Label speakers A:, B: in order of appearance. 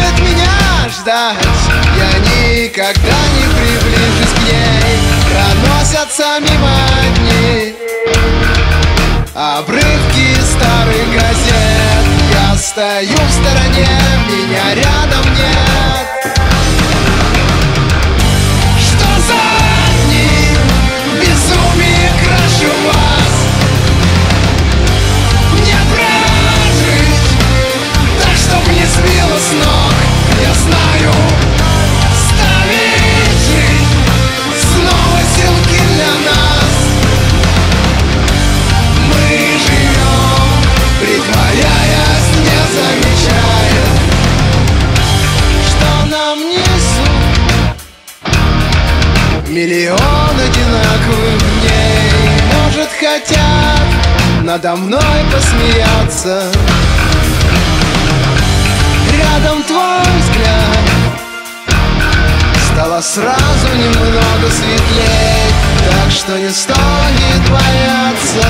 A: Не стоит меня ждать. Я никогда не приближусь к ней. Проносятся мимо дни Обрывки старых газет. Я стою в стороне, меня рядом Миллион одинаковых дней. Может хотят надо мной посмеяться? Рядом твой взгляд. Стало сразу немного светлей Так что не стоит бояться